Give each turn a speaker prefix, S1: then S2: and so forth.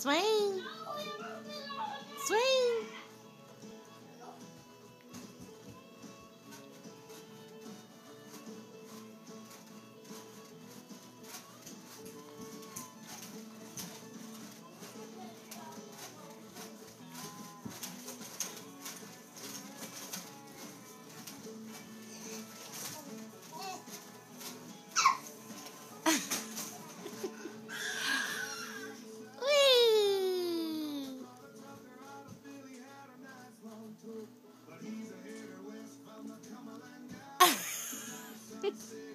S1: Swing. Swing. Whee!